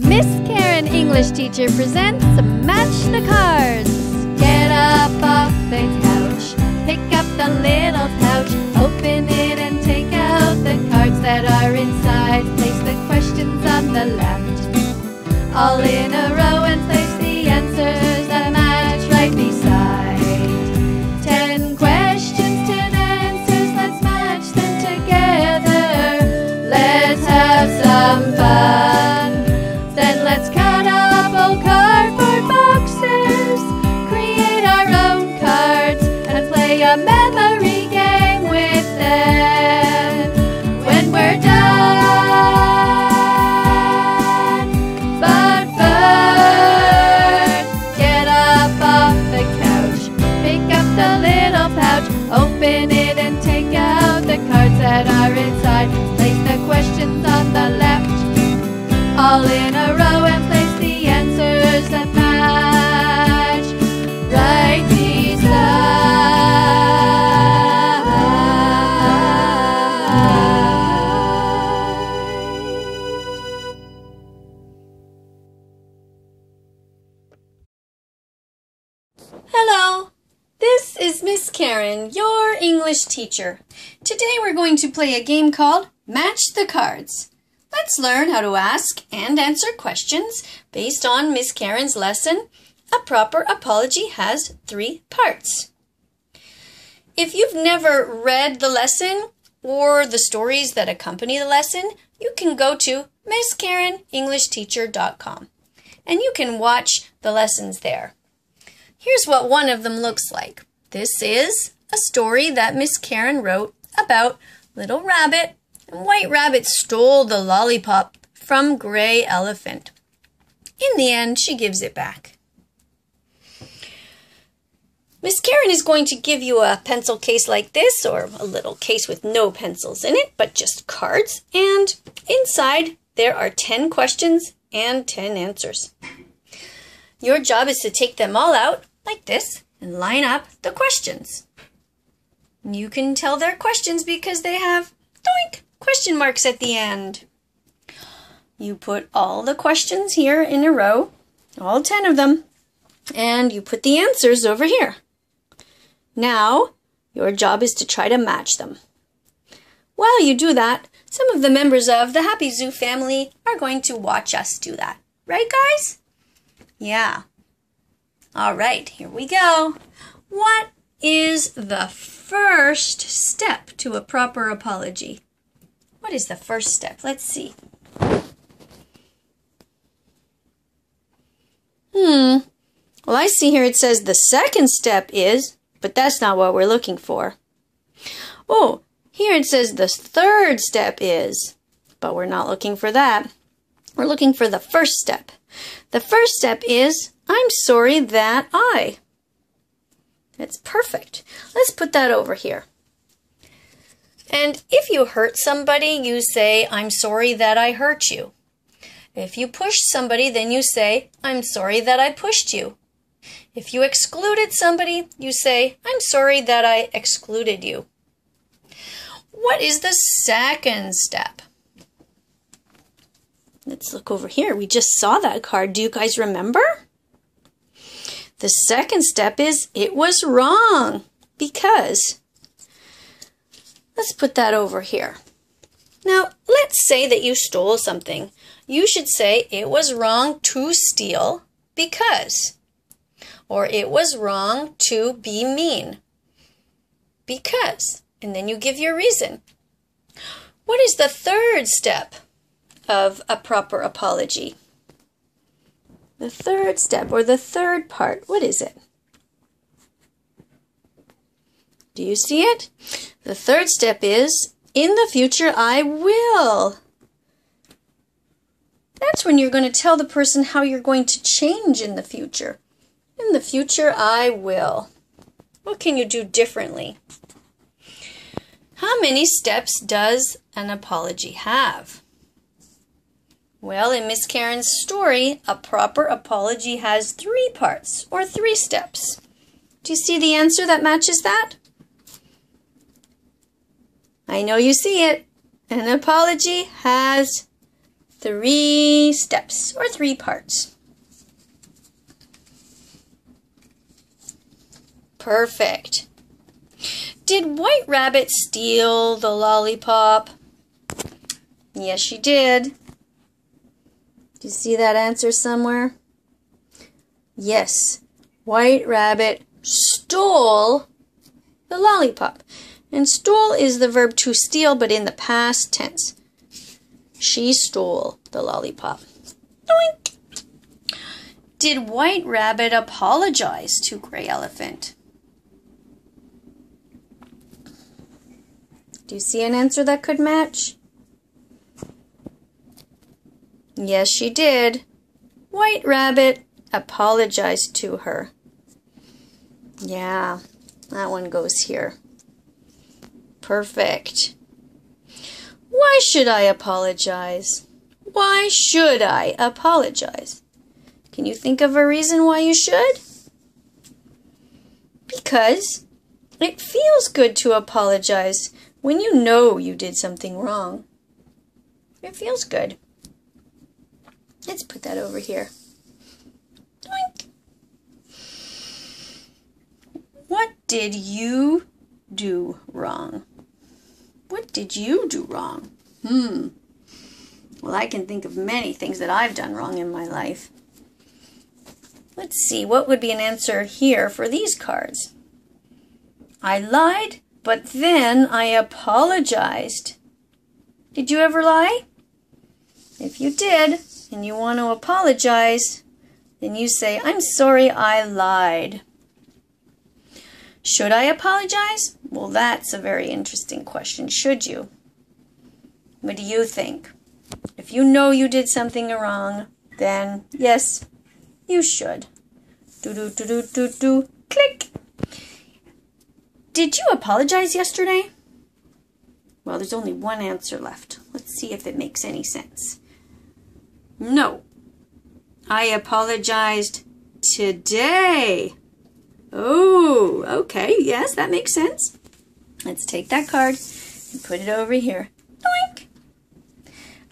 Miss Karen English teacher presents Match the Cards. Get up off the couch, pick up the little pouch, open it and take out the cards that are inside. Place the questions on the left, all in a row, the little pouch, open it and take out the cards that are inside. Place the questions on the left. All in a row and place the answers that match Karen, your English teacher. Today we're going to play a game called Match the Cards. Let's learn how to ask and answer questions based on Miss Karen's lesson. A proper apology has three parts. If you've never read the lesson or the stories that accompany the lesson, you can go to MissKarenEnglishTeacher.com and you can watch the lessons there. Here's what one of them looks like. This is a story that Miss Karen wrote about Little Rabbit and White Rabbit stole the lollipop from Gray Elephant. In the end, she gives it back. Miss Karen is going to give you a pencil case like this, or a little case with no pencils in it, but just cards. And inside, there are 10 questions and 10 answers. Your job is to take them all out like this and line up the questions. You can tell they're questions because they have doink question marks at the end. You put all the questions here in a row, all 10 of them, and you put the answers over here. Now, your job is to try to match them. While you do that, some of the members of the Happy Zoo family are going to watch us do that. Right, guys? Yeah. All right, here we go. What is the first step to a proper apology? What is the first step? Let's see. Hmm. Well, I see here it says the second step is, but that's not what we're looking for. Oh, here it says the third step is, but we're not looking for that. We're looking for the first step. The first step is, I'm sorry that I. That's perfect. Let's put that over here. And if you hurt somebody, you say, I'm sorry that I hurt you. If you push somebody, then you say, I'm sorry that I pushed you. If you excluded somebody, you say, I'm sorry that I excluded you. What is the second step? Let's look over here. We just saw that card. Do you guys remember? The second step is it was wrong because let's put that over here. Now, let's say that you stole something. You should say it was wrong to steal because or it was wrong to be mean because and then you give your reason. What is the third step of a proper apology? The third step or the third part, what is it? Do you see it? The third step is, in the future I will. That's when you're going to tell the person how you're going to change in the future. In the future I will. What can you do differently? How many steps does an apology have? Well, in Miss Karen's story, a proper apology has three parts, or three steps. Do you see the answer that matches that? I know you see it. An apology has three steps or three parts. Perfect. Did White Rabbit steal the lollipop? Yes, she did. Do you see that answer somewhere? Yes, White Rabbit stole the lollipop. And stole is the verb to steal, but in the past tense. She stole the lollipop. Doink! Did White Rabbit apologize to Gray Elephant? Do you see an answer that could match? Yes, she did. White Rabbit apologized to her. Yeah, that one goes here. Perfect. Why should I apologize? Why should I apologize? Can you think of a reason why you should? Because it feels good to apologize when you know you did something wrong. It feels good. Let's put that over here. Doink. What did you do wrong? What did you do wrong? Hmm. Well, I can think of many things that I've done wrong in my life. Let's see, what would be an answer here for these cards? I lied, but then I apologized. Did you ever lie? If you did, and you want to apologize, then you say, I'm sorry I lied. Should I apologize? Well, that's a very interesting question. Should you? What do you think? If you know you did something wrong, then yes, you should. Do do do do do do. Click. Did you apologize yesterday? Well, there's only one answer left. Let's see if it makes any sense. No. I apologized today. Oh, okay. Yes, that makes sense. Let's take that card and put it over here. Doink!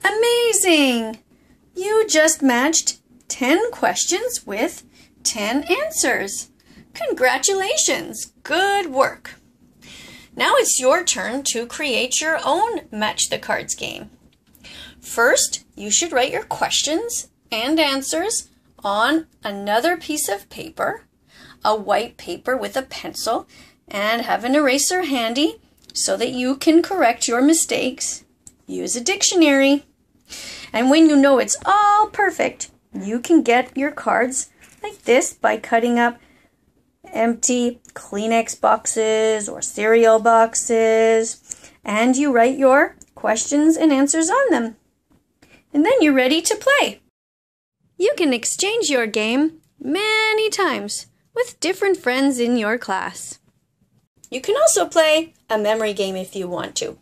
Amazing! You just matched 10 questions with 10 answers. Congratulations! Good work. Now it's your turn to create your own Match the Cards game. First, you should write your questions and answers on another piece of paper a white paper with a pencil and have an eraser handy so that you can correct your mistakes. Use a dictionary. And when you know it's all perfect, you can get your cards like this by cutting up empty Kleenex boxes or cereal boxes and you write your questions and answers on them. And then you're ready to play. You can exchange your game many times with different friends in your class. You can also play a memory game if you want to.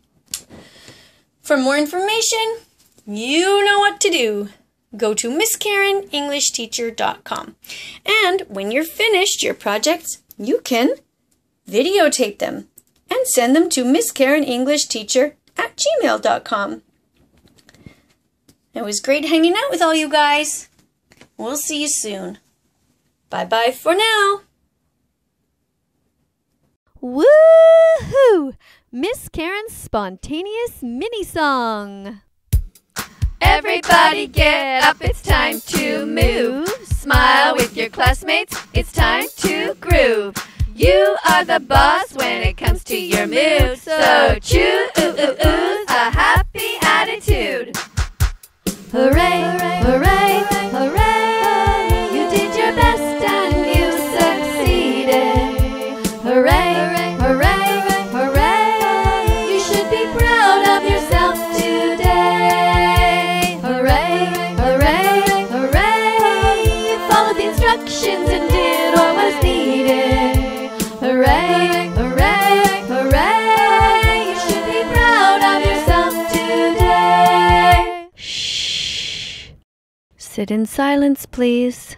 For more information, you know what to do. Go to MissKarenEnglishTeacher.com. And when you're finished your projects, you can videotape them and send them to MissKarenEnglishTeacher at gmail.com. It was great hanging out with all you guys. We'll see you soon. Bye bye for now. Woohoo! Miss Karen's spontaneous mini song. Everybody get up, it's time to move. Smile with your classmates, it's time to groove. You are the boss when it comes to your mood, so choose ooh, ooh, ooh, a happy attitude. Hooray, hooray, hooray, Sit in silence, please.